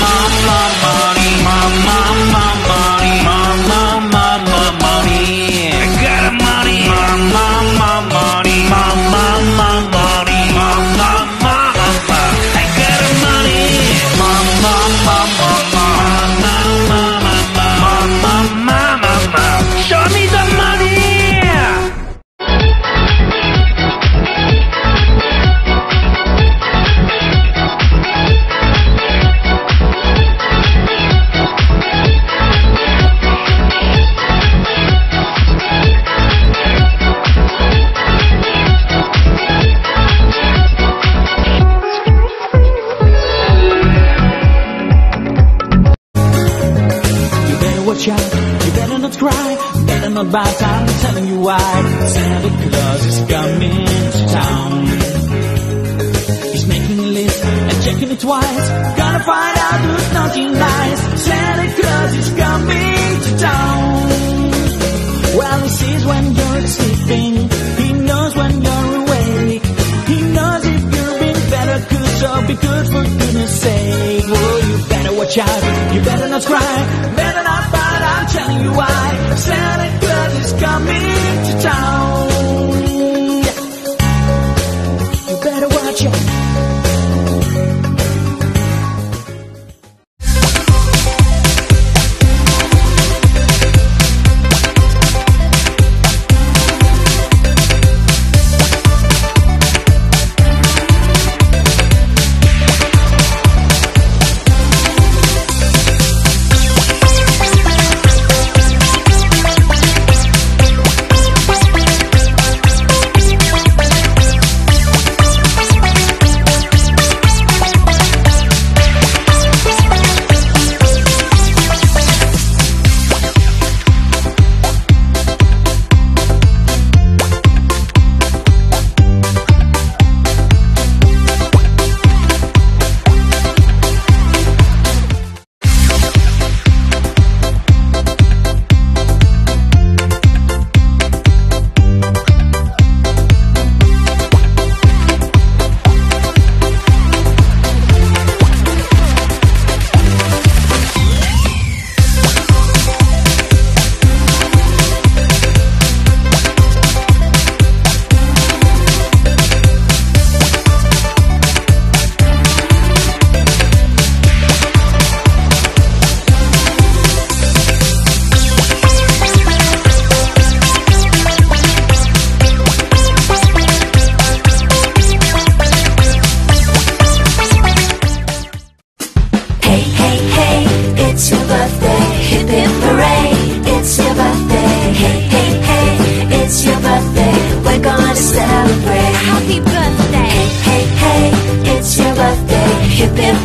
watch better time, I'm telling you why. Santa Claus is coming to town. He's making a list and checking it twice, gonna find out who's naughty nice. Santa Claus is coming to town. Well, he sees when you're sleeping, he knows when you're awake. He knows if you're being better, good, so be good for goodness sake. Oh, you better watch out, you better not cry, Happy birthday! Hey, hey, hey, it's your birthday. Hip, hip.